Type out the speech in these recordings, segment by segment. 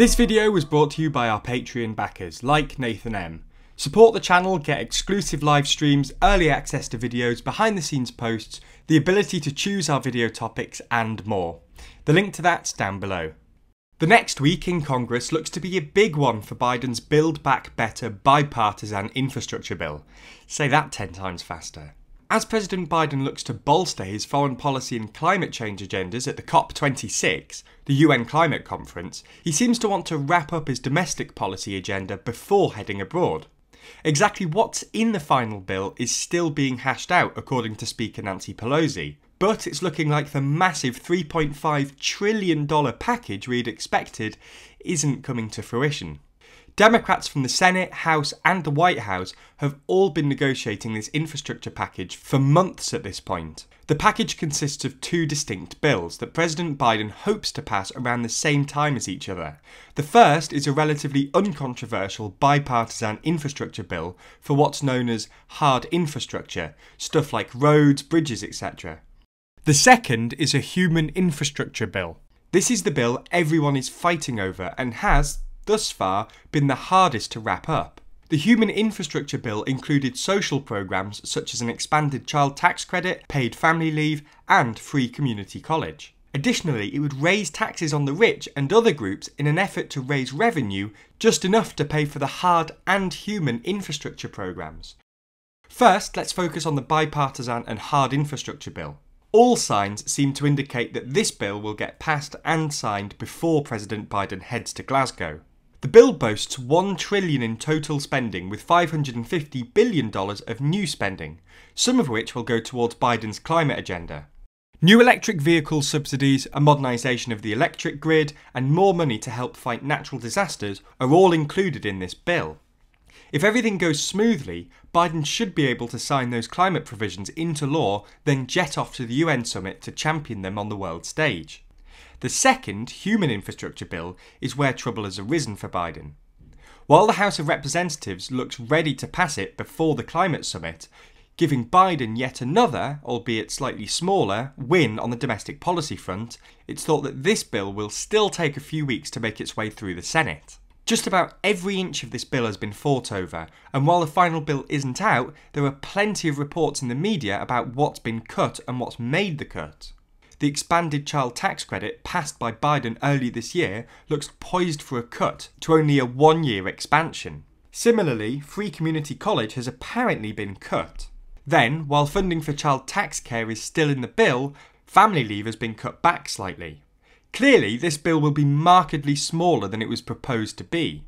This video was brought to you by our Patreon backers, like Nathan M. Support the channel, get exclusive live streams, early access to videos, behind the scenes posts, the ability to choose our video topics, and more. The link to that's down below. The next week in Congress looks to be a big one for Biden's Build Back Better bipartisan infrastructure bill. Say that 10 times faster. As President Biden looks to bolster his foreign policy and climate change agendas at the COP26, the UN climate conference, he seems to want to wrap up his domestic policy agenda before heading abroad. Exactly what's in the final bill is still being hashed out, according to Speaker Nancy Pelosi, but it's looking like the massive $3.5 trillion package we'd expected isn't coming to fruition. Democrats from the Senate, House, and the White House have all been negotiating this infrastructure package for months at this point. The package consists of two distinct bills that President Biden hopes to pass around the same time as each other. The first is a relatively uncontroversial bipartisan infrastructure bill for what's known as hard infrastructure, stuff like roads, bridges, etc. The second is a human infrastructure bill. This is the bill everyone is fighting over and has, thus far, been the hardest to wrap up. The Human Infrastructure Bill included social programs such as an expanded child tax credit, paid family leave, and free community college. Additionally, it would raise taxes on the rich and other groups in an effort to raise revenue just enough to pay for the hard and human infrastructure programs. First, let's focus on the bipartisan and hard infrastructure bill. All signs seem to indicate that this bill will get passed and signed before President Biden heads to Glasgow. The bill boasts 1 trillion in total spending with 550 billion dollars of new spending, some of which will go towards Biden's climate agenda. New electric vehicle subsidies, a modernisation of the electric grid, and more money to help fight natural disasters are all included in this bill. If everything goes smoothly, Biden should be able to sign those climate provisions into law, then jet off to the UN summit to champion them on the world stage. The second, human infrastructure bill, is where trouble has arisen for Biden. While the House of Representatives looks ready to pass it before the climate summit, giving Biden yet another, albeit slightly smaller, win on the domestic policy front, it's thought that this bill will still take a few weeks to make its way through the Senate. Just about every inch of this bill has been fought over, and while the final bill isn't out, there are plenty of reports in the media about what's been cut and what's made the cut. The expanded child tax credit passed by Biden early this year looks poised for a cut to only a one year expansion. Similarly, free community college has apparently been cut. Then, while funding for child tax care is still in the bill, family leave has been cut back slightly. Clearly, this bill will be markedly smaller than it was proposed to be.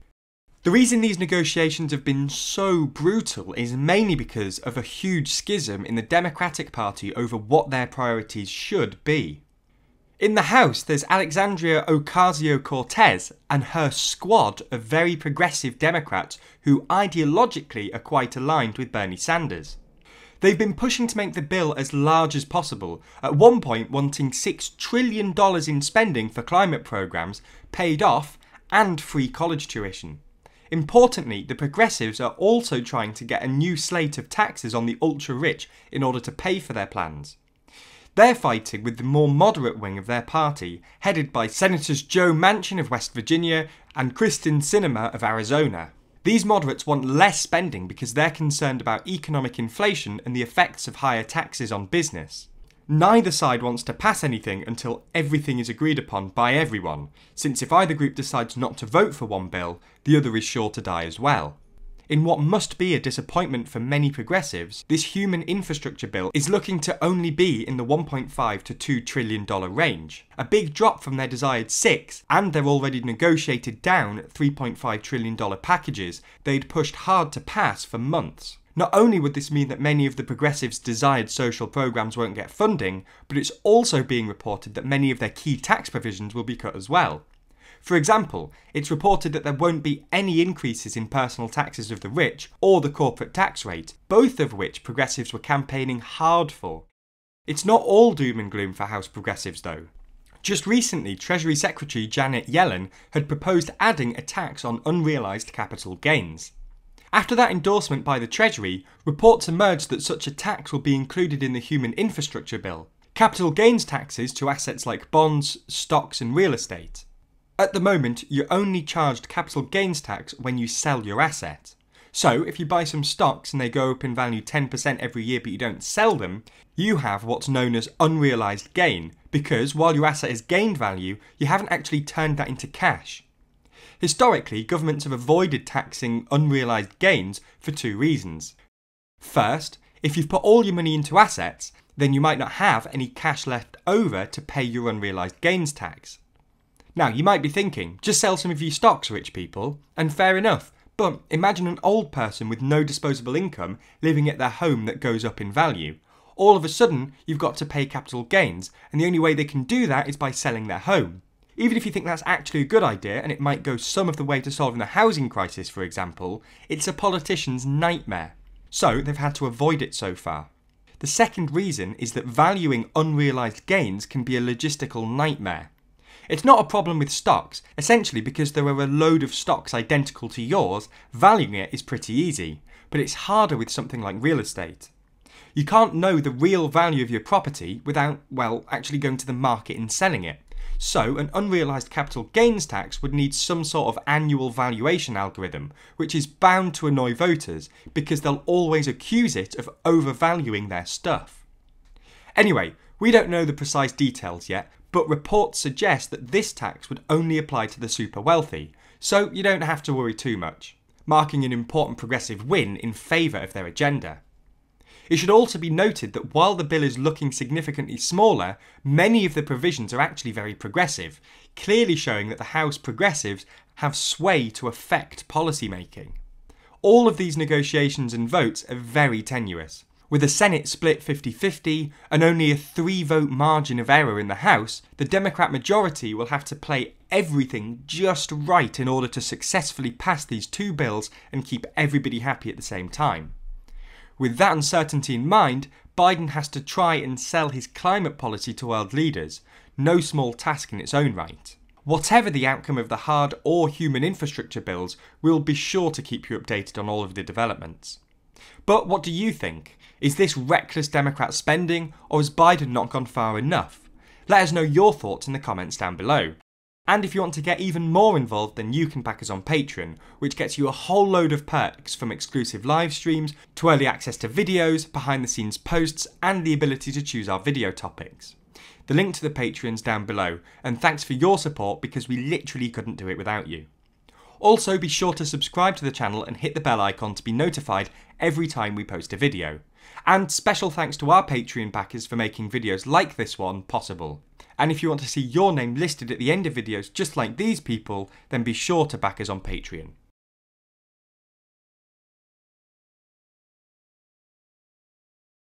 The reason these negotiations have been so brutal is mainly because of a huge schism in the Democratic Party over what their priorities should be. In the House, there's Alexandria Ocasio Cortez and her squad of very progressive Democrats who ideologically are quite aligned with Bernie Sanders. They've been pushing to make the bill as large as possible, at one point wanting $6 trillion in spending for climate programs, paid off, and free college tuition. Importantly, the progressives are also trying to get a new slate of taxes on the ultra rich in order to pay for their plans. They're fighting with the more moderate wing of their party, headed by Senators Joe Manchin of West Virginia and Kyrsten Sinema of Arizona. These moderates want less spending because they're concerned about economic inflation and the effects of higher taxes on business. Neither side wants to pass anything until everything is agreed upon by everyone, since if either group decides not to vote for one bill, the other is sure to die as well. In what must be a disappointment for many progressives, this human infrastructure bill is looking to only be in the 1.5 to 2 trillion dollar range, a big drop from their desired 6 and their already negotiated down 3.5 trillion dollar packages they'd pushed hard to pass for months. Not only would this mean that many of the progressives' desired social programs won't get funding, but it's also being reported that many of their key tax provisions will be cut as well. For example, it's reported that there won't be any increases in personal taxes of the rich or the corporate tax rate, both of which progressives were campaigning hard for. It's not all doom and gloom for House progressives, though. Just recently, Treasury Secretary Janet Yellen had proposed adding a tax on unrealised capital gains. After that endorsement by the Treasury, reports emerged that such a tax will be included in the Human Infrastructure Bill capital gains taxes to assets like bonds, stocks, and real estate. At the moment, you're only charged capital gains tax when you sell your asset. So, if you buy some stocks and they go up in value 10% every year but you don't sell them, you have what's known as unrealised gain, because while your asset has gained value, you haven't actually turned that into cash. Historically, governments have avoided taxing unrealised gains for two reasons. First, if you've put all your money into assets, then you might not have any cash left over to pay your unrealised gains tax. Now, you might be thinking, just sell some of your stocks, rich people, and fair enough. But imagine an old person with no disposable income living at their home that goes up in value. All of a sudden, you've got to pay capital gains, and the only way they can do that is by selling their home. Even if you think that's actually a good idea and it might go some of the way to solving the housing crisis, for example, it's a politician's nightmare. So they've had to avoid it so far. The second reason is that valuing unrealised gains can be a logistical nightmare. It's not a problem with stocks, essentially because there are a load of stocks identical to yours, valuing it is pretty easy, but it's harder with something like real estate. You can't know the real value of your property without, well, actually going to the market and selling it. So, an unrealised capital gains tax would need some sort of annual valuation algorithm, which is bound to annoy voters because they'll always accuse it of overvaluing their stuff. Anyway, we don't know the precise details yet, but reports suggest that this tax would only apply to the super wealthy, so you don't have to worry too much, marking an important progressive win in favour of their agenda. It should also be noted that while the bill is looking significantly smaller, many of the provisions are actually very progressive, clearly showing that the House progressives have sway to affect policy making. All of these negotiations and votes are very tenuous, with the Senate split 50 50 and only a three vote margin of error in the House, the Democrat majority will have to play everything just right in order to successfully pass these two bills and keep everybody happy at the same time. With that uncertainty in mind, Biden has to try and sell his climate policy to world leaders, no small task in its own right. Whatever the outcome of the hard or human infrastructure bills, we'll be sure to keep you updated on all of the developments. But what do you think? Is this reckless Democrat spending, or has Biden not gone far enough? Let us know your thoughts in the comments down below. And if you want to get even more involved, then you can back us on Patreon, which gets you a whole load of perks from exclusive live streams to early access to videos, behind the scenes posts, and the ability to choose our video topics. The link to the Patreon's down below, and thanks for your support because we literally couldn't do it without you. Also, be sure to subscribe to the channel and hit the bell icon to be notified every time we post a video. And special thanks to our Patreon backers for making videos like this one possible. And if you want to see your name listed at the end of videos just like these people, then be sure to back us on Patreon.